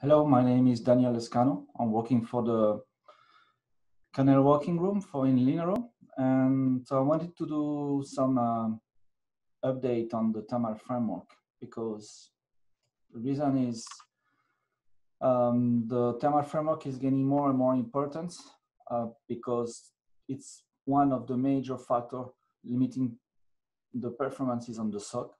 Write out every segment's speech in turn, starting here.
Hello, my name is Daniel Lezcano. I'm working for the Kernel Working Room for in Linaro. And I wanted to do some uh, update on the thermal framework because the reason is um, the thermal framework is gaining more and more importance uh, because it's one of the major factor limiting the performances on the SOC.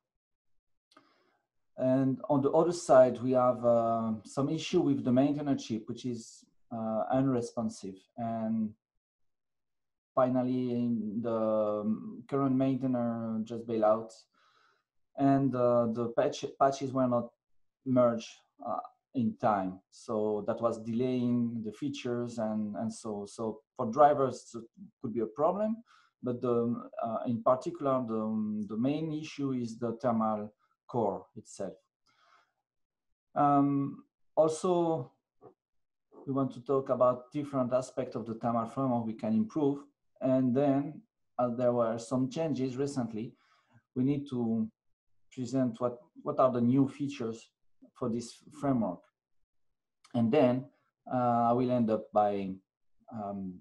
And on the other side, we have uh, some issue with the maintainer chip, which is uh, unresponsive. And finally, the um, current maintainer just bailed out. And uh, the patch, patches were not merged uh, in time. So that was delaying the features and, and so, so for drivers, it could be a problem. But the, uh, in particular, the, the main issue is the thermal core itself. Um, also, we want to talk about different aspects of the thermal framework we can improve. And then as there were some changes recently, we need to present what, what are the new features for this framework. And then uh, I will end up by um,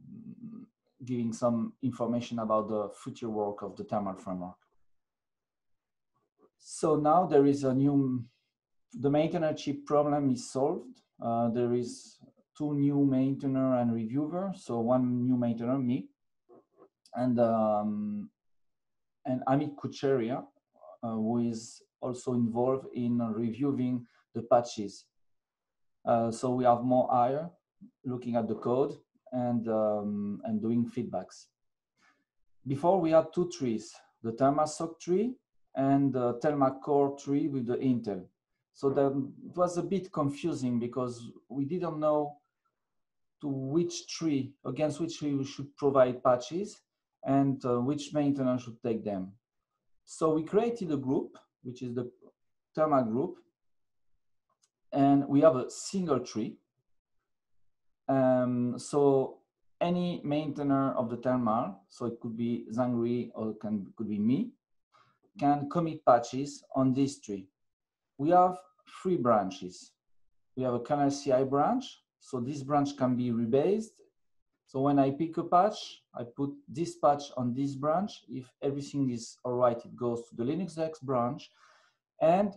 giving some information about the future work of the thermal framework. So now there is a new, the maintainer chip problem is solved. Uh, there is two new maintainer and reviewer. So one new maintainer, me, and um, and Amit Kucheria, uh, who is also involved in reviewing the patches. Uh, so we have more eye looking at the code and um, and doing feedbacks. Before we had two trees, the Thermal SOC tree and the thermal core tree with the Intel. So that it was a bit confusing because we didn't know to which tree, against which tree we should provide patches and uh, which maintainer should take them. So we created a group, which is the Thermal group, and we have a single tree. Um, so any maintainer of the thermal, so it could be Zhang Rui or it can, could be me, can commit patches on this tree. We have three branches. We have a kernel CI branch, so this branch can be rebased. So when I pick a patch, I put this patch on this branch. If everything is all right, it goes to the Linux next branch. And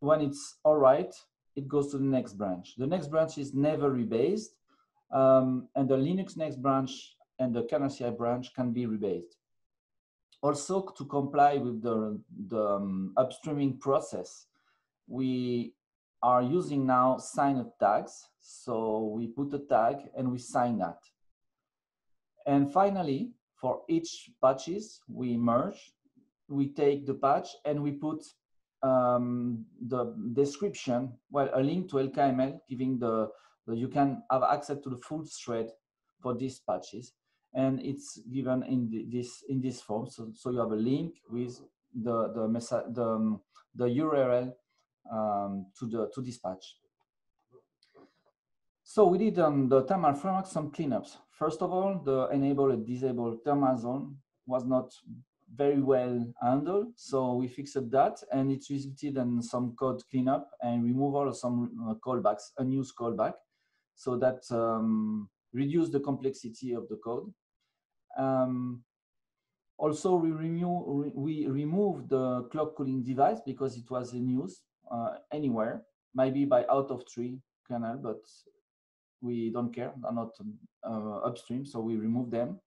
when it's all right, it goes to the next branch. The next branch is never rebased. Um, and the Linux next branch and the kernel CI branch can be rebased also to comply with the, the um, upstreaming process, we are using now signed tags. So we put a tag and we sign that. And finally, for each patches we merge, we take the patch and we put um, the description, well, a link to LKML giving the, the, you can have access to the full thread for these patches and it's given in the, this in this form. So, so you have a link with the the message the, um, the URL um, to the to dispatch. So we did on um, the thermal framework some cleanups. First of all, the enable and disable thermal zone was not very well handled. So we fixed that and it resulted in some code cleanup and removal of some uh, callbacks, unused callback. So that um, reduced the complexity of the code. Um, also, we, remove, we removed the clock cooling device because it was in use uh, anywhere, maybe by out of tree kernel, but we don't care, they're not uh, upstream, so we remove them.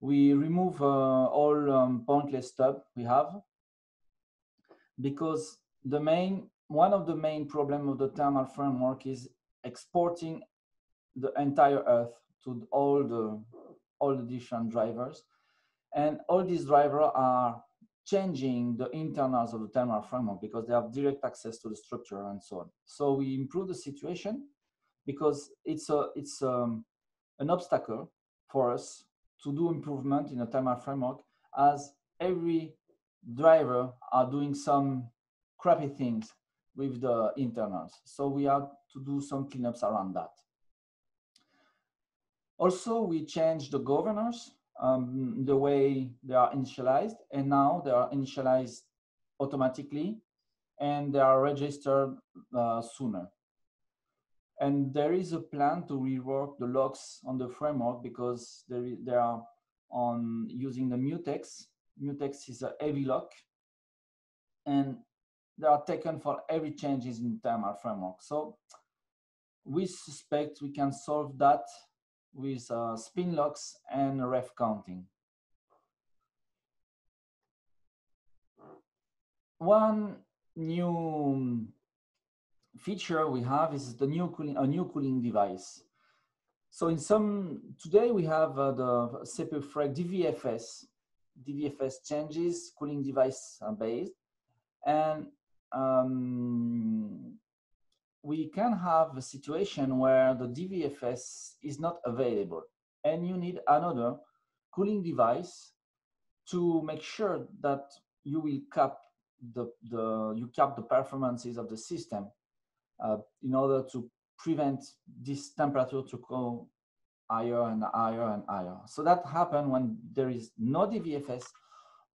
We remove uh, all um, pointless stub we have because the main, one of the main problem of the thermal framework is exporting the entire earth to all the all the different drivers. And all these drivers are changing the internals of the thermal framework because they have direct access to the structure and so on. So we improve the situation because it's a it's um, an obstacle for us to do improvement in the thermal framework as every driver are doing some crappy things with the internals. So we have to do some cleanups around that. Also, we changed the governors, um, the way they are initialized, and now they are initialized automatically and they are registered uh, sooner. And there is a plan to rework the locks on the framework because is, they are on using the mutex. Mutex is a heavy lock and they are taken for every changes in thermal framework. So we suspect we can solve that with uh, spin locks and ref counting. One new feature we have is the new cooling, a new cooling device. So in some, today we have uh, the CPU freq DVFS, DVFS changes, cooling device based. And um, we can have a situation where the DVFS is not available and you need another cooling device to make sure that you will cap the, the you cap the performances of the system uh, in order to prevent this temperature to go higher and higher and higher. So that happens when there is no DVFS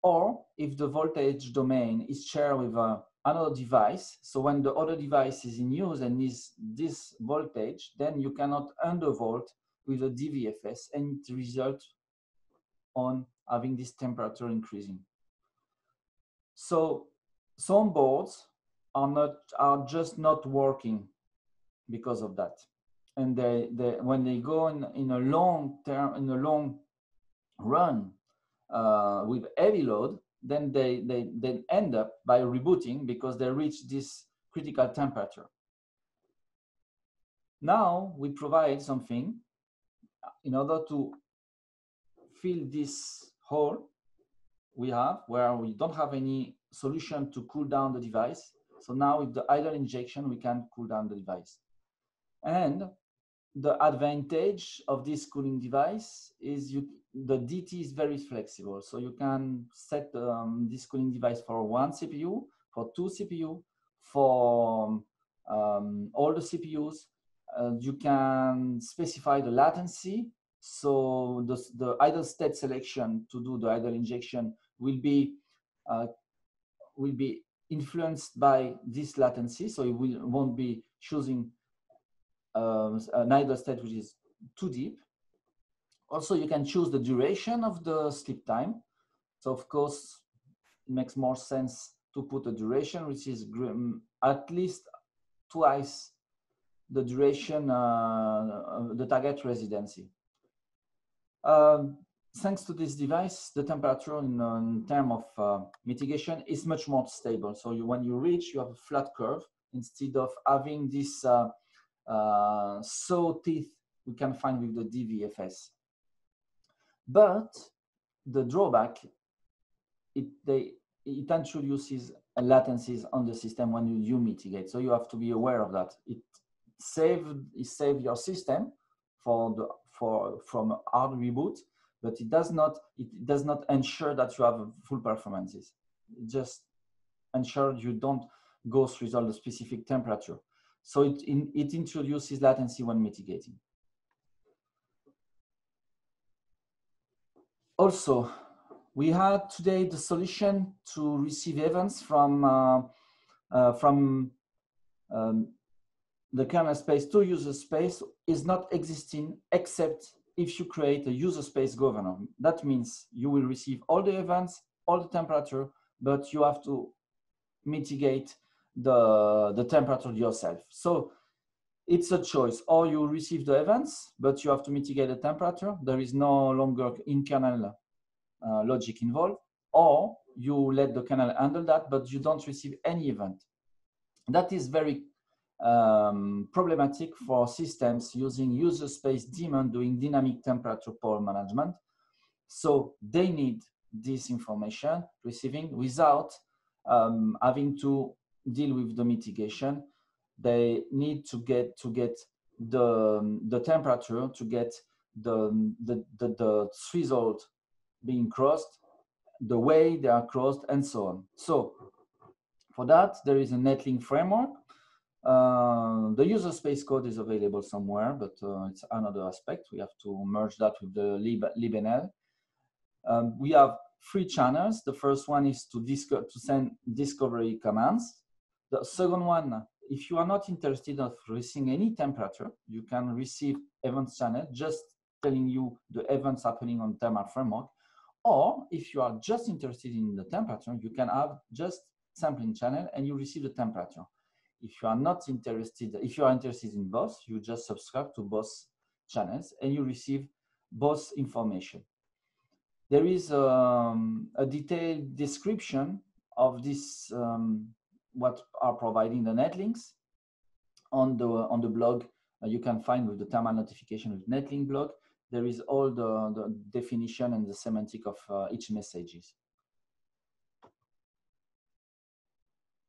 or if the voltage domain is shared with uh, another device. So when the other device is in use and is this voltage, then you cannot undervolt with a DVFS and it results on having this temperature increasing. So some boards are not are just not working because of that and they, they when they go in, in a long term in a long run uh, with heavy load then they, they they end up by rebooting because they reach this critical temperature now we provide something uh, in order to fill this hole we have where we don't have any solution to cool down the device so now with the idle injection, we can cool down the device. And the advantage of this cooling device is you, the DT is very flexible. So you can set um, this cooling device for one CPU, for two CPU, for um, all the CPUs. Uh, you can specify the latency. So the, the idle state selection to do the idle injection will be uh, will be influenced by this latency. So it will, won't be choosing um, an idle state which is too deep. Also, you can choose the duration of the sleep time. So of course, it makes more sense to put a duration which is at least twice the duration, uh, the target residency. Um, thanks to this device, the temperature in, uh, in terms of uh, mitigation is much more stable. So you, when you reach, you have a flat curve instead of having this uh, uh, saw teeth we can find with the DVFS. But the drawback, it, they, it introduces latencies on the system when you, you mitigate. So you have to be aware of that. It save, it save your system for the, for, from hard reboot, but it does not it does not ensure that you have full performances. It just ensure you don't go through all the specific temperature. So it, in, it introduces latency when mitigating. Also, we had today the solution to receive events from uh, uh, from um, the kernel space to user space is not existing except if you create a user space governor. That means you will receive all the events, all the temperature, but you have to mitigate the, the temperature yourself. So it's a choice. Or you receive the events, but you have to mitigate the temperature. There is no longer in-kernel uh, logic involved. Or you let the kernel handle that, but you don't receive any event. That is very um, problematic for systems using user space daemon doing dynamic temperature pole management. So they need this information receiving without um, having to deal with the mitigation. They need to get to get the the temperature to get the the the, the threshold being crossed, the way they are crossed, and so on. So for that, there is a netlink framework uh, the user space code is available somewhere, but uh, it's another aspect. We have to merge that with the lib libnl. Um, we have three channels. The first one is to, to send discovery commands. The second one if you are not interested of receiving any temperature, you can receive events channel just telling you the events happening on thermal framework. Or if you are just interested in the temperature, you can have just sampling channel and you receive the temperature. If you are not interested, if you are interested in both, you just subscribe to both channels and you receive both information. There is um, a detailed description of this, um, what are providing the netlinks on the, on the blog. Uh, you can find with the thermal notification with netlink blog. There is all the, the definition and the semantic of uh, each messages.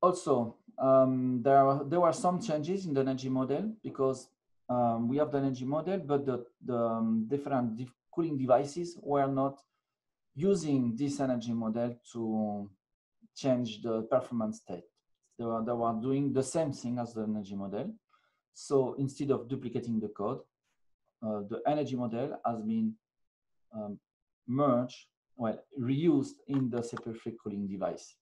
Also, um, there, are, there were some changes in the energy model because um, we have the energy model, but the, the um, different cooling devices were not using this energy model to change the performance state. They were, were doing the same thing as the energy model. So instead of duplicating the code, uh, the energy model has been um, merged, well, reused in the separate cooling device.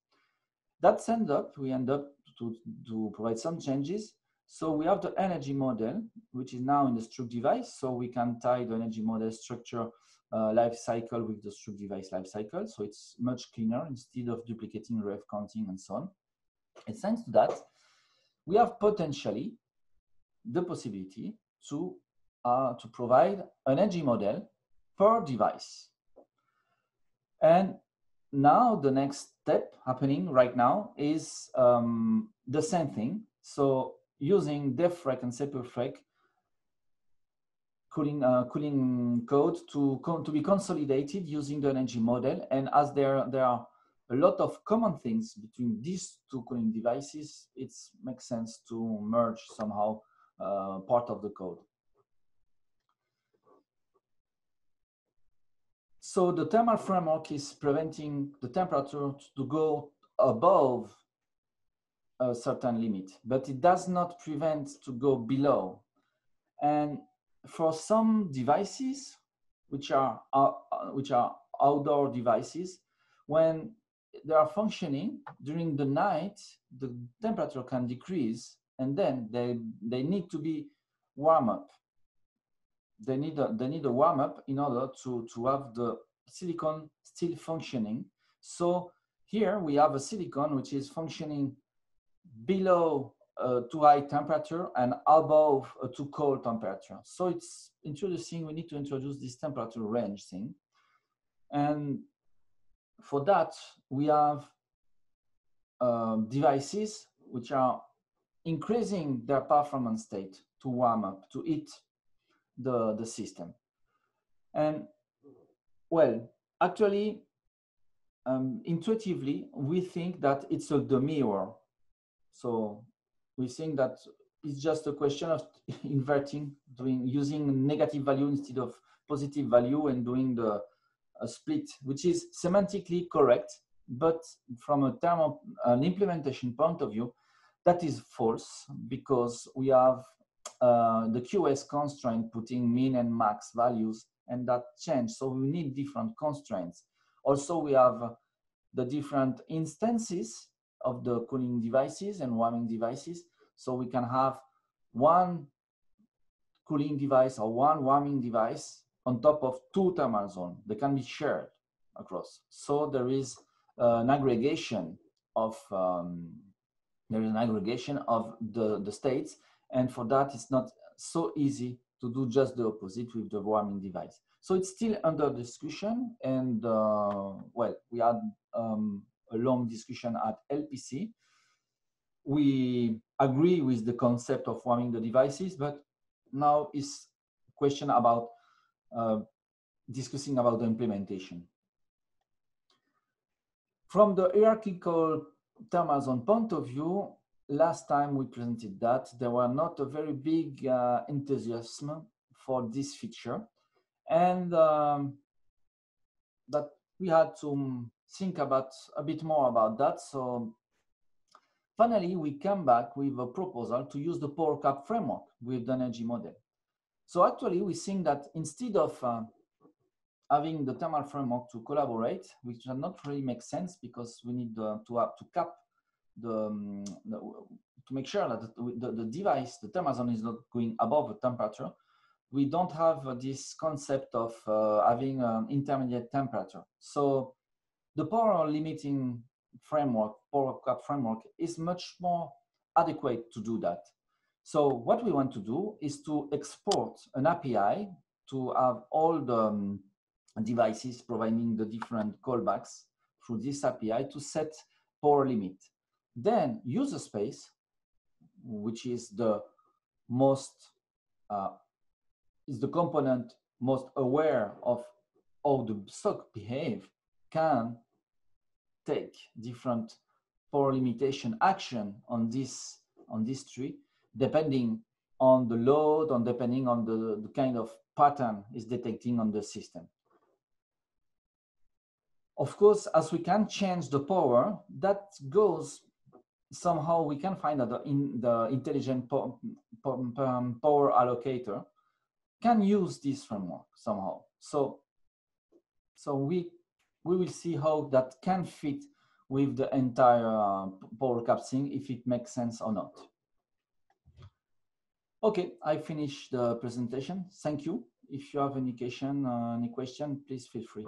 That end up, we end up to, to provide some changes. So we have the energy model, which is now in the Struct device. So we can tie the energy model structure uh, life cycle with the Struct device life cycle. So it's much cleaner instead of duplicating ref counting and so on. And thanks to that, we have potentially the possibility to, uh, to provide an energy model per device. And now the next step happening right now is um, the same thing. So using devfreq and CPUfreq cooling, uh, cooling code to, to be consolidated using the energy model. And as there, there are a lot of common things between these two cooling devices, it makes sense to merge somehow uh, part of the code. So the thermal framework is preventing the temperature to go above a certain limit, but it does not prevent to go below. And for some devices, which are, uh, which are outdoor devices, when they are functioning during the night, the temperature can decrease and then they, they need to be warm up. They need a, they need a warm up in order to, to have the silicon still functioning. So here we have a silicon which is functioning below uh, too high temperature and above a too cold temperature. So it's introducing, we need to introduce this temperature range thing. And for that, we have um, devices which are increasing their performance state to warm up, to heat the, the system. And well, actually, um, intuitively, we think that it's a mirror. So we think that it's just a question of inverting, doing using negative value instead of positive value and doing the split, which is semantically correct, but from a term of an implementation point of view, that is false because we have uh, the QoS constraint putting min and max values and that change. So we need different constraints. Also, we have the different instances of the cooling devices and warming devices. So we can have one cooling device or one warming device on top of two thermal zones. They can be shared across. So there is uh, an aggregation of um, there is an aggregation of the, the states. And for that, it's not so easy to do just the opposite with the warming device. So it's still under discussion. And uh, well, we had um, a long discussion at LPC. We agree with the concept of warming the devices, but now is question about uh, discussing about the implementation. From the hierarchical zone point of view, last time we presented that, there were not a very big uh, enthusiasm for this feature. And um, that we had to think about a bit more about that. So finally, we come back with a proposal to use the PowerCap framework with the energy model. So actually, we think that instead of uh, having the thermal framework to collaborate, which does not really make sense because we need uh, to have to cap the, um, the to make sure that the, the, device, the thermal zone is not going above the temperature, we don't have uh, this concept of uh, having an intermediate temperature. So the power limiting framework, power cap framework is much more adequate to do that. So what we want to do is to export an API to have all the um, devices providing the different callbacks through this API to set power limit. Then user space, which is the most uh, is the component most aware of how the SOC behave can take different power limitation action on this on this tree depending on the load on depending on the, the kind of pattern is detecting on the system. Of course, as we can change the power, that goes somehow we can find that in the intelligent power allocator can use this framework somehow. So, so we we will see how that can fit with the entire uh, power capsing if it makes sense or not. Okay, I finished the presentation. Thank you. If you have any question, uh, any question, please feel free.